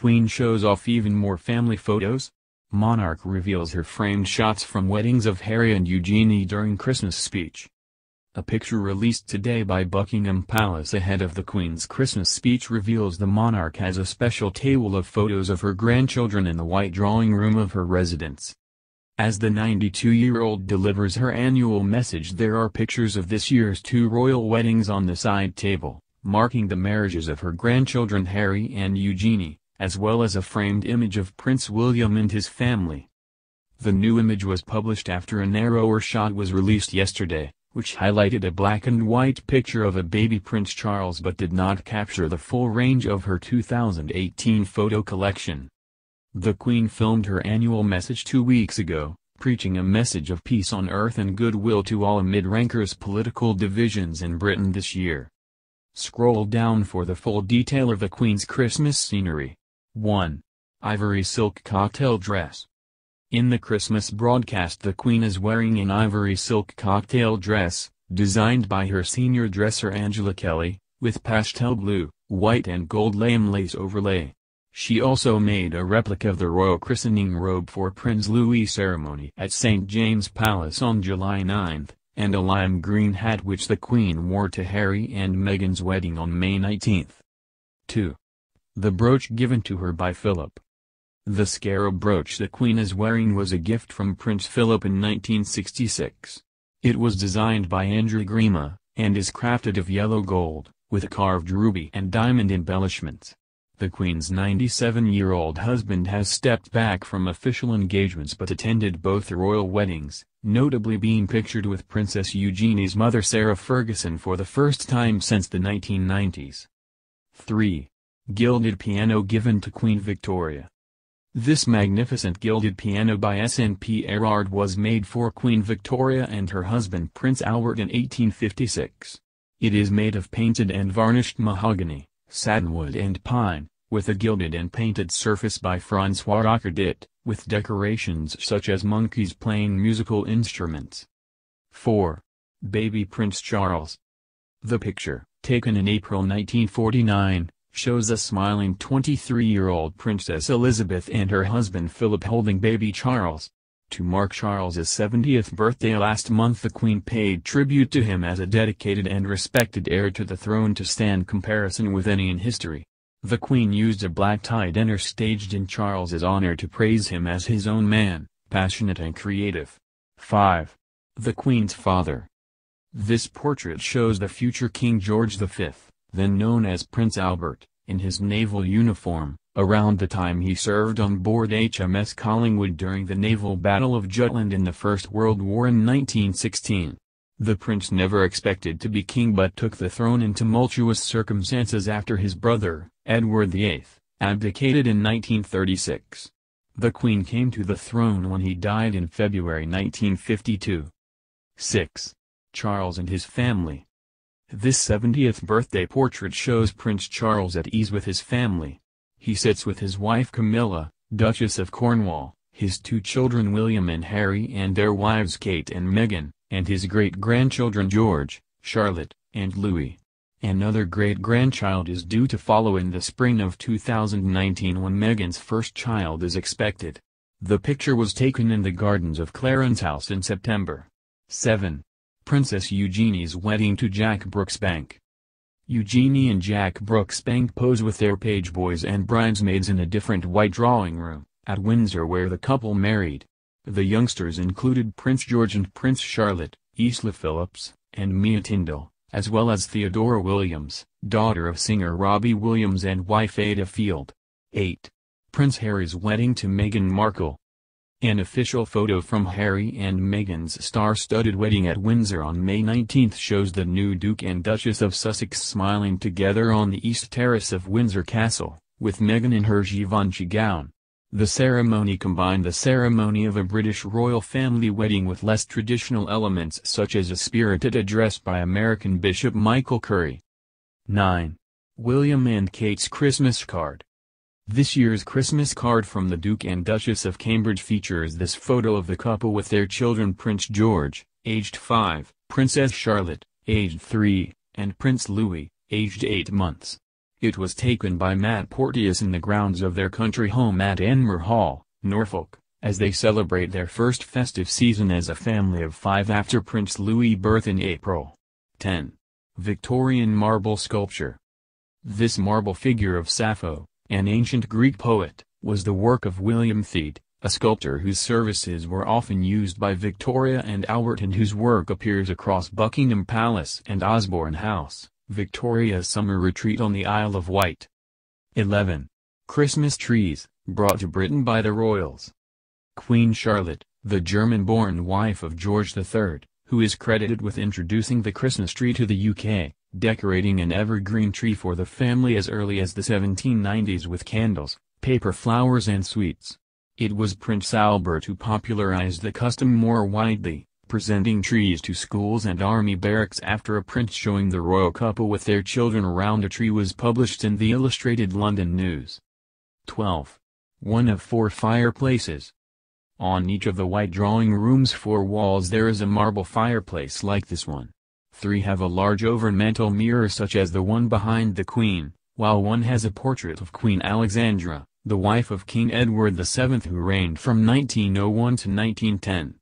Queen shows off even more family photos? Monarch reveals her framed shots from weddings of Harry and Eugenie during Christmas speech. A picture released today by Buckingham Palace ahead of the Queen's Christmas speech reveals the monarch has a special table of photos of her grandchildren in the white drawing room of her residence. As the 92-year-old delivers her annual message there are pictures of this year's two royal weddings on the side table, marking the marriages of her grandchildren Harry and Eugenie, as well as a framed image of Prince William and his family. The new image was published after a narrower shot was released yesterday, which highlighted a black and white picture of a baby Prince Charles but did not capture the full range of her 2018 photo collection. The Queen filmed her annual message two weeks ago, preaching a message of peace on earth and goodwill to all amid rancorous political divisions in Britain this year. Scroll down for the full detail of the Queen's Christmas scenery. 1. Ivory silk cocktail dress. In the Christmas broadcast the Queen is wearing an ivory silk cocktail dress, designed by her senior dresser Angela Kelly, with pastel blue, white and gold lame lace overlay. She also made a replica of the royal christening robe for Prince Louis' ceremony at St. James Palace on July 9, and a lime green hat which the Queen wore to Harry and Meghan's wedding on May 19. 2. The brooch given to her by Philip. The scarab brooch the Queen is wearing was a gift from Prince Philip in 1966. It was designed by Andrew Grima, and is crafted of yellow gold, with carved ruby and diamond embellishments. The Queen's 97-year-old husband has stepped back from official engagements but attended both royal weddings, notably being pictured with Princess Eugenie's mother Sarah Ferguson for the first time since the 1990s. 3. Gilded piano given to Queen Victoria. This magnificent gilded piano by S.N.P. Erard was made for Queen Victoria and her husband Prince Albert in 1856. It is made of painted and varnished mahogany, satinwood and pine, with a gilded and painted surface by François Rocardit, with decorations such as monkeys playing musical instruments. 4. Baby Prince Charles The picture, taken in April 1949, shows a smiling 23-year-old Princess Elizabeth and her husband Philip holding baby Charles. To mark Charles's 70th birthday last month the Queen paid tribute to him as a dedicated and respected heir to the throne to stand comparison with any in history. The Queen used a black-tie dinner staged in Charles's honor to praise him as his own man, passionate and creative. 5. The Queen's Father This portrait shows the future King George V then known as Prince Albert, in his naval uniform, around the time he served on board HMS Collingwood during the naval Battle of Jutland in the First World War in 1916. The prince never expected to be king but took the throne in tumultuous circumstances after his brother, Edward VIII, abdicated in 1936. The queen came to the throne when he died in February 1952. 6. Charles and his family this 70th birthday portrait shows Prince Charles at ease with his family. He sits with his wife Camilla, Duchess of Cornwall, his two children William and Harry and their wives Kate and Meghan, and his great-grandchildren George, Charlotte, and Louis. Another great-grandchild is due to follow in the spring of 2019 when Meghan's first child is expected. The picture was taken in the gardens of Clarence House in September. 7. Princess Eugenie's wedding to Jack Brooksbank. Eugenie and Jack Brooksbank pose with their page boys and bridesmaids in a different white drawing room, at Windsor where the couple married. The youngsters included Prince George and Prince Charlotte, Isla Phillips, and Mia Tindall, as well as Theodora Williams, daughter of singer Robbie Williams and wife Ayda Field. 8. Prince Harry's wedding to Meghan Markle. An official photo from Harry and Meghan's star-studded wedding at Windsor on May 19 shows the new Duke and Duchess of Sussex smiling together on the east terrace of Windsor Castle, with Meghan in her Givenchy gown. The ceremony combined the ceremony of a British royal family wedding with less traditional elements such as a spirited address by American Bishop Michael Curry. 9. William and Kate's Christmas Card this year's Christmas card from the Duke and Duchess of Cambridge features this photo of the couple with their children Prince George, aged 5, Princess Charlotte, aged 3, and Prince Louis, aged 8 months. It was taken by Matt Porteous in the grounds of their country home at Anmer Hall, Norfolk, as they celebrate their first festive season as a family of five after Prince Louis' birth in April. 10. Victorian Marble Sculpture This marble figure of Sappho, an ancient Greek poet, was the work of William Theed, a sculptor whose services were often used by Victoria and Albert and whose work appears across Buckingham Palace and Osborne House, Victoria's summer retreat on the Isle of Wight. 11. Christmas trees, brought to Britain by the royals. Queen Charlotte, the German-born wife of George III, who is credited with introducing the Christmas tree to the UK, decorating an evergreen tree for the family as early as the 1790s with candles, paper flowers and sweets. It was Prince Albert who popularized the custom more widely, presenting trees to schools and army barracks after a print showing the royal couple with their children around a tree was published in the Illustrated London News. 12. One of four fireplaces. On each of the white drawing room's four walls there is a marble fireplace like this one. Three have a large overmantel mirror such as the one behind the Queen, while one has a portrait of Queen Alexandra the wife of King Edward VII who reigned from 1901 to 1910.